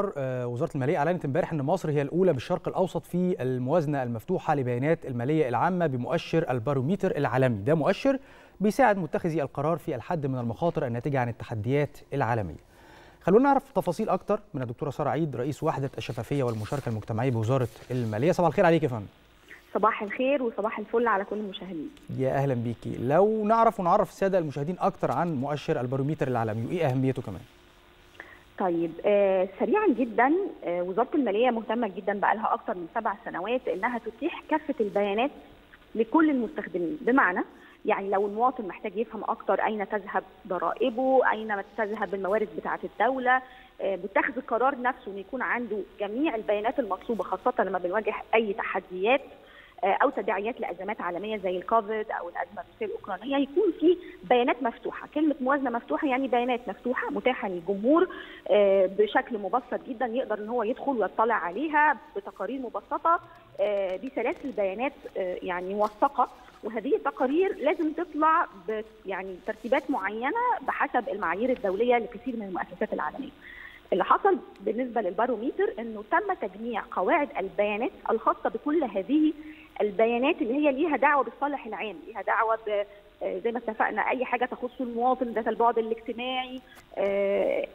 وزارة المالية أعلنت امبارح إن مصر هي الأولى بالشرق الأوسط في الموازنة المفتوحة لبيانات المالية العامة بمؤشر الباروميتر العالمي. ده مؤشر بيساعد متخذي القرار في الحد من المخاطر الناتجة عن التحديات العالمية. خلونا نعرف تفاصيل أكتر من الدكتورة سارة عيد رئيس وحدة الشفافية والمشاركة المجتمعية بوزارة المالية. صباح الخير عليك يا فندم. صباح الخير وصباح الفل على كل المشاهدين. يا أهلا بيكي. لو نعرف ونعرف السادة المشاهدين أكتر عن مؤشر الباروميتر العالمي وإيه أهميته كمان. طيب آه سريعا جدا آه وزارة المالية مهتمة جدا بقى لها أكثر من سبع سنوات إنها تتيح كافة البيانات لكل المستخدمين. بمعنى يعني لو المواطن محتاج يفهم أكتر أين تذهب ضرائبه أين تذهب الموارد بتاعة الدولة آه بتاخذ القرار نفسه ان يكون عنده جميع البيانات المطلوبة خاصة لما بنواجه أي تحديات. أو تداعيات لأزمات عالمية زي الكوفيد أو الأزمة الروسيه الأوكرانية يكون في بيانات مفتوحة، كلمة موازنة مفتوحة يعني بيانات مفتوحة متاحة للجمهور بشكل مبسط جدا يقدر إن هو يدخل ويطلع عليها بتقارير مبسطة بسلاسل بيانات يعني موثقة وهذه التقارير لازم تطلع يعني ترتيبات معينة بحسب المعايير الدولية لكثير من المؤسسات العالمية. اللي حصل بالنسبة للباروميتر إنه تم تجميع قواعد البيانات الخاصة بكل هذه البيانات اللي هي ليها دعوة بالصالح العام، ليها دعوة ب زي ما اتفقنا أي حاجة تخص المواطن ذات البعد الاجتماعي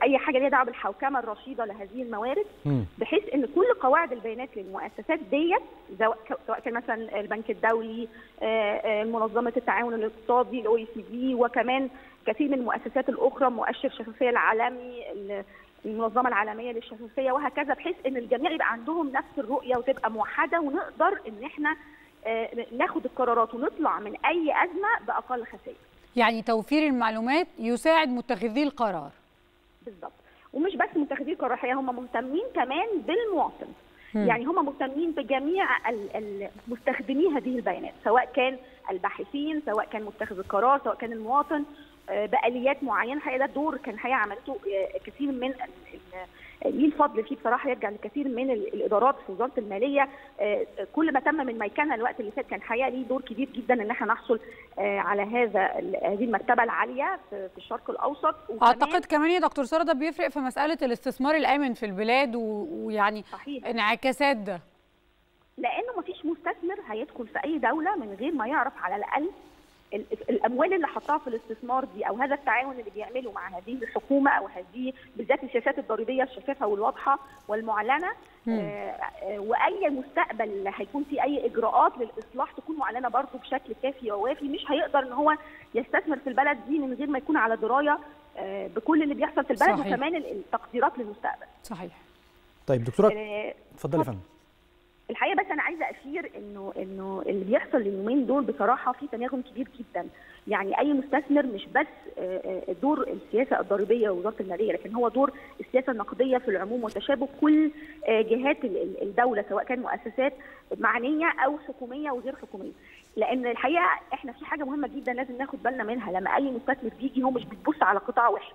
أي حاجة ليها دعوة بالحوكمة الرشيدة لهذه الموارد بحيث إن كل قواعد البيانات للمؤسسات ديت سواء كان مثلا البنك الدولي منظمة التعاون الاقتصادي الاو سي دي وكمان كثير من المؤسسات الأخرى مؤشر الشفافيه العالمي المنظمة العالمية للشفافية وهكذا بحيث إن الجميع يبقى عندهم نفس الرؤية وتبقى موحدة ونقدر إن إحنا ناخد القرارات ونطلع من أي أزمة بأقل خسائر. يعني توفير المعلومات يساعد متخذي القرار. بالضبط ومش بس متخذي القرار هي هم مهتمين كمان بالمواطن. م. يعني هم مهتمين بجميع مستخدمي هذه البيانات سواء كان الباحثين سواء كان متخذ القرار سواء كان المواطن بآليات معينة. الحقيقة ده دور كان الحقيقة عملته كثير من ليه الفضل فيه بصراحة يرجع لكثير من الإدارات في وزارة المالية. كل ما تم من ميكنه الوقت اللي فات كان الحقيقة ليه دور كبير جدا إن إحنا نحصل على هذا هذه المرتبة العالية في الشرق الأوسط. أعتقد كمان يا دكتور سارة ده بيفرق في مسألة الاستثمار الآمن في البلاد ويعني صحيح. انعكاسات ده. لأنه ما فيش مستثمر هيدخل في أي دولة من غير ما يعرف على الأقل الأموال اللي حطها في الاستثمار دي أو هذا التعاون اللي بيعمله مع هذه الحكومة أو هذه بالذات السياسات الضريبية الشفافة والواضحة والمعلنة آه وأي مستقبل هيكون في أي إجراءات للإصلاح تكون معلنة برضه بشكل كافي ووافي مش هيقدر إن هو يستثمر في البلد دي من غير ما يكون على دراية آه بكل اللي بيحصل في البلد صحيح. وكمان التقديرات للمستقبل. صحيح. طيب دكتورة اتفضلي يا فندم. الحقيقة بس أنا عايزة أشير إنه إنه اللي بيحصل اليومين دول بصراحة في تناغم كبير جدا. يعني أي مستثمر مش بس دور السياسة الضريبية ووزارة المالية لكن هو دور السياسة النقدية في العموم وتشابك كل جهات الدولة سواء كان مؤسسات معنية أو حكومية وغير حكومية. لأن الحقيقة إحنا في حاجة مهمة جدا لازم ناخد بالنا منها. لما أي مستثمر بيجي هو مش بيبص على قطاع واحد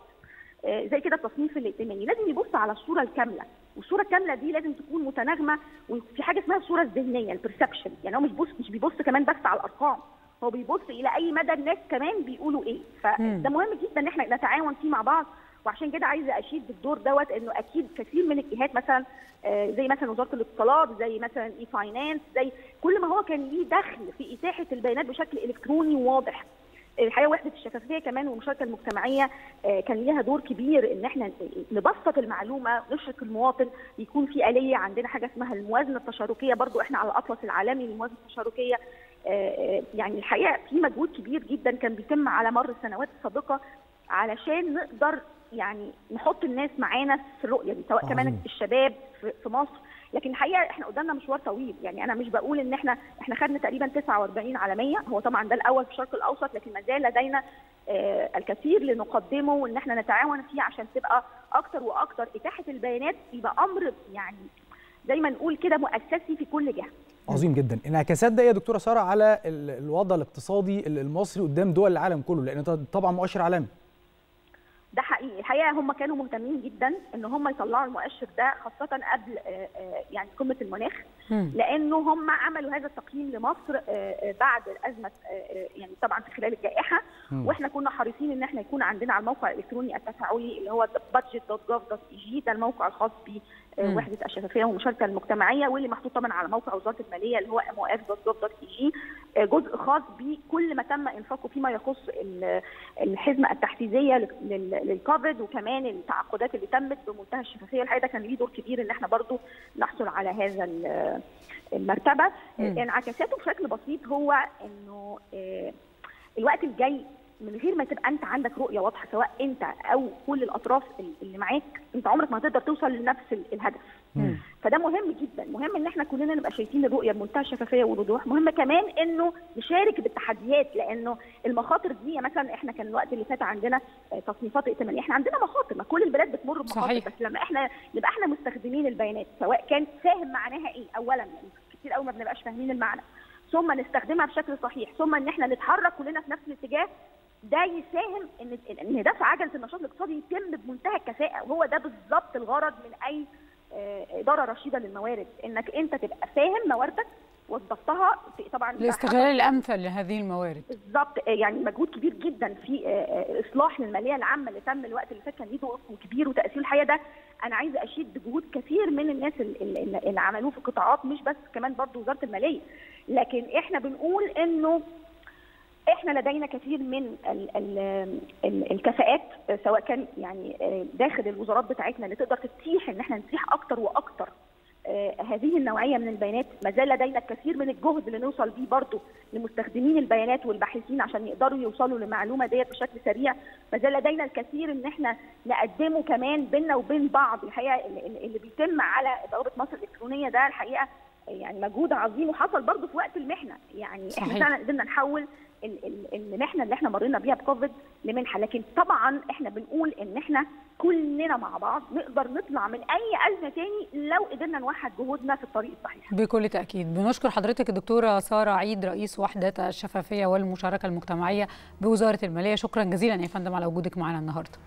زي كده التصنيف الائتماني. لازم يبص على الصورة الكاملة. والصورة الكامله دي لازم تكون متناغمة وفي حاجة اسمها الصورة الذهنيه البرسبشن يعني هو مش بيبص مش بيبص كمان بس على الأرقام هو بيبص إلى أي مدى الناس كمان بيقولوا إيه. فده مهم جدا إن إحنا نتعاون فيه مع بعض وعشان كده عايزة أشيد بالدور دوت إنه أكيد كثير من الجهات مثلا زي مثلا وزارة الاتصالات زي مثلا e-finance زي كل ما هو كان ليه دخل في إتاحة البيانات بشكل إلكتروني وواضح الحقيقة وحدة الشفافية كمان والمشاركة المجتمعية كان ليها دور كبير إن إحنا نبسط المعلومة نشرك المواطن يكون في آلية عندنا حاجة اسمها الموازنة التشاركية. برضو إحنا على الأطلس العالمي للموازنة التشاركية يعني الحقيقة في مجهود كبير جدا كان بيتم على مر السنوات السابقة علشان نقدر يعني نحط الناس معانا في الرؤيه دي سواء كمان الشباب في مصر لكن الحقيقة إحنا قدامنا مشوار طويل. يعني أنا مش بقول إن إحنا إحنا خدنا تقريبا 49 عالمية. هو طبعا ده الأول في الشرق الأوسط لكن ما زال لدينا آه الكثير لنقدمه وإن إحنا نتعاون فيه عشان تبقى أكتر وأكتر إتاحة البيانات يبقى أمر يعني زي ما نقول كده مؤسسي في كل جهة. عظيم جدا. انعكاسات ده يا دكتورة سارة على الوضع الاقتصادي المصري قدام دول العالم كله لأن طبعا مؤشر عالمي. ده حقيقي. الحقيقة هم كانوا مهتمين جدا إن هم يطلعوا المؤشر ده خاصة قبل يعني قمة المناخ لأنه هم عملوا هذا التقييم لمصر بعد أزمة يعني طبعا في خلال الجائحة. وإحنا كنا حريصين إن إحنا يكون عندنا على الموقع الإلكتروني التفاعلي اللي هو budget.gov.eg ده الموقع الخاص ب وحدة الشفافية والمشاركه المجتمعية واللي محطوط طبعا على موقع وزارة المالية اللي هو mof.gov.eg جزء خاص بكل ما تم انفاقه فيما يخص الحزمة التحفيزية للكوفيد وكمان التعاقدات اللي تمت بمنتهى الشفافية. الحقيقة كان ليه دور كبير إن إحنا برضو نحصل على هذا المرتبة. انعكاساته بشكل بسيط هو إنه الوقت الجاي من غير ما تبقى انت عندك رؤية واضحة سواء انت أو كل الأطراف اللي معاك انت عمرك ما هتقدر توصل لنفس الهدف. مم. فده مهم جدا. مهم إن إحنا كلنا نبقى شايفين الرؤية بمنتهى الشفافية والوضوح. مهم كمان إنه نشارك بالتحديات لأنه المخاطر دي مثلا إحنا كان الوقت اللي فات عندنا تصنيفات ائتمانية. إحنا عندنا مخاطر. ما كل البلاد بتمر بمخاطر صحيح. بس لما إحنا نبقى إحنا مستخدمين البيانات سواء كان فاهم معناها إيه اولا يعني كتير قوي ما بنبقاش فاهمين المعنى. ثم نستخدمها بشكل صحيح. ثم إن إحنا نتحرك كلنا في نفس الاتجاه ده يساهم إن إن دفع عجلة النشاط الاقتصادي يتم بمنتهى الكفاءة وهو ده بالظبط الغرض من أي إدارة رشيدة للموارد إنك أنت تبقى فاهم مواردك وظفتها في طبعا الاستغلال الأمثل لهذه الموارد. بالظبط يعني مجهود كبير جدا في إصلاح للماليه العامة اللي تم الوقت اللي فات كان ليه دور كبير وتأثير الحقيقة ده. أنا عايزة أشيد بجهود كثير من الناس اللي, عملوه في القطاعات مش بس كمان برضو وزارة المالية. لكن إحنا بنقول إنه إحنا لدينا كثير من ال ال ال الكفاءات سواء كان يعني داخل الوزارات بتاعتنا اللي تقدر تتيح إن إحنا نتيح أكتر وأكتر هذه النوعية من البيانات. ما زال لدينا الكثير من الجهد اللي نوصل بيه برضه لمستخدمين البيانات والباحثين عشان يقدروا يوصلوا للمعلومة ديت بشكل سريع. ما زال لدينا الكثير إن إحنا نقدمه كمان بيننا وبين بعض. الحقيقة اللي بيتم على بوابه مصر الإلكترونية ده الحقيقة يعني مجهود عظيم وحصل برضه في وقت المحنة. يعني صحيح. إحنا قدرنا نحول المحنه اللي إحنا مرينا بيها بكوفيد لمنحة. لكن طبعا إحنا بنقول ان إحنا كلنا مع بعض نقدر نطلع من أي أزمة تاني لو قدرنا نوحد جهودنا في الطريق الصحيح. بكل تأكيد. بنشكر حضرتك الدكتورة سارة عيد رئيس وحدة الشفافية والمشاركة المجتمعية بوزارة المالية. شكرا جزيلا يا فندم على وجودك معنا النهارده.